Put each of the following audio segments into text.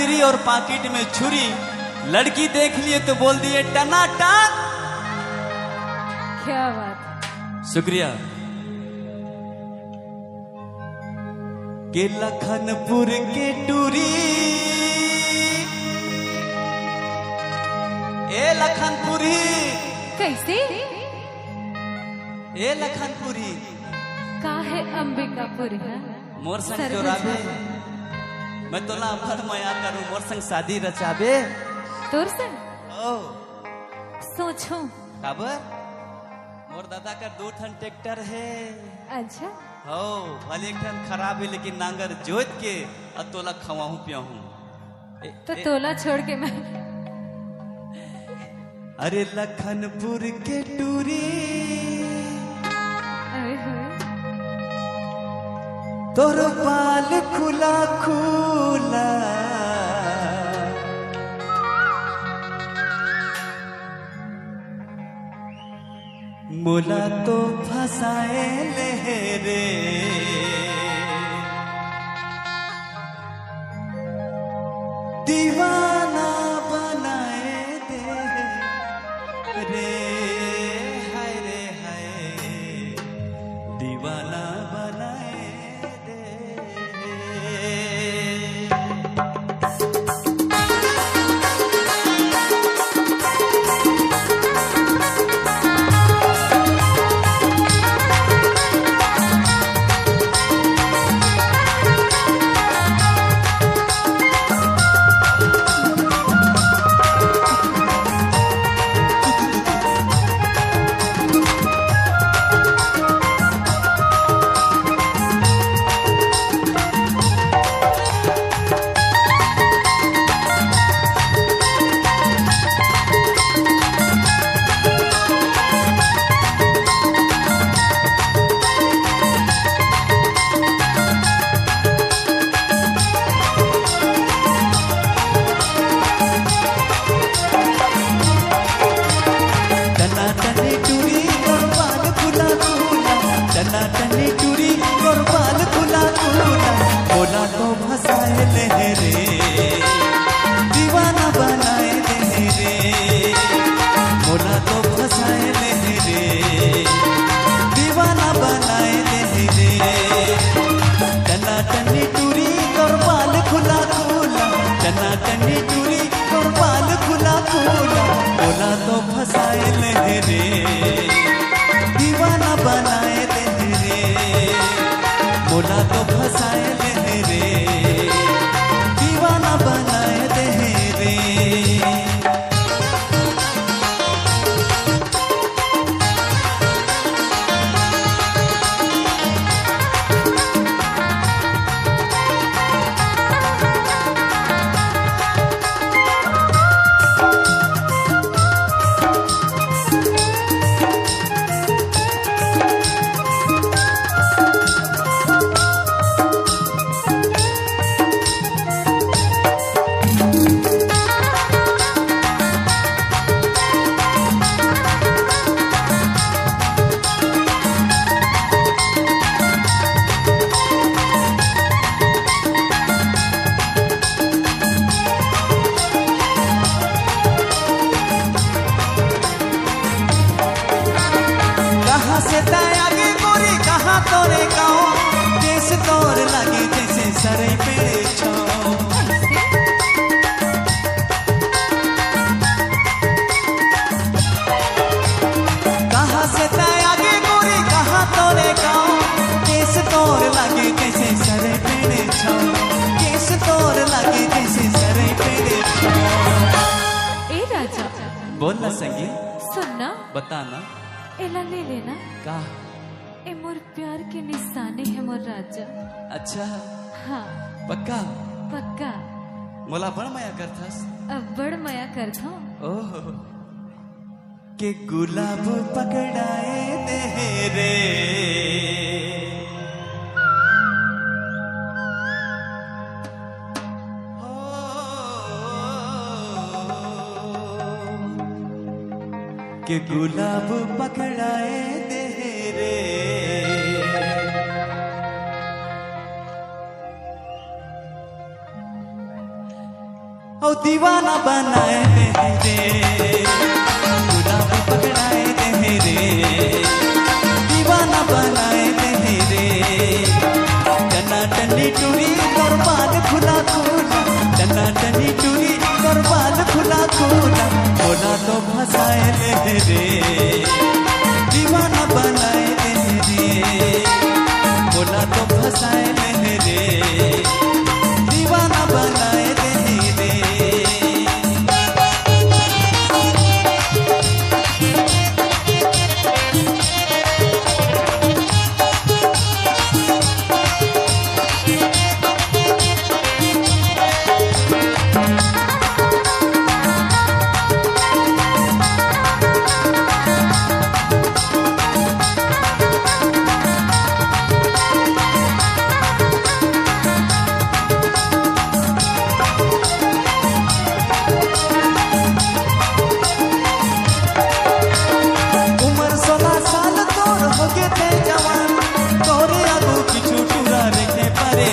मिश्री और पाकिट में छुरी। लड़की देख लिए तो बोल दिए टना टन क्या बात शुक्रिया। के लखनपुर के टूरी। ए लखनपुरी। कैसे? ए लखनपुरी। का है अंबिकापुर है? मोर संग सरगुजा। मैं तोला भर मया करूँ मोर संग शादी रचाबे। तोर से ओ। सोचो। काबर? मोर दादा का दो ठन ट्रैक्टर है। अच्छा। हो भले एक ठन खराब है लेकिन नांगर जोत के और तोला खवाहू पियाहू ए- तो ए- तोला छोड़ के मैं अरे लखनपुर के टूरी। तोर पाल खुला खुला। मोला तो फसाए ले रे दीवाना बनाए दे रे। फसाए ले रे कहाँ से आगे गोरी कहाँ तोरे गाँव देश तोर लगी जैसे सरे पे छाँव कहाँ से तय आगे गोरी कहाँ तोरे गाँव केस तोर लगे जैसे सरे पेड़े छाँव केस तोर लगे जैसे सरे पेड़े छाँव ए राजा बोल संगी सुनना। बताना। एला ले लेना। का ए मोर प्यार के निशाने है मोर राजा। अच्छा। हाँ। पक्का? पक्का। मोला बड़ माया करथस। अब बड़ माया करथो। ओह। के गुलाब पकड़ाए दे के गुलाब पकड़ाए दे रे दीवाना बनाए दे रे गुलाब पकड़ाए दे रे दीवाना बनाए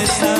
हो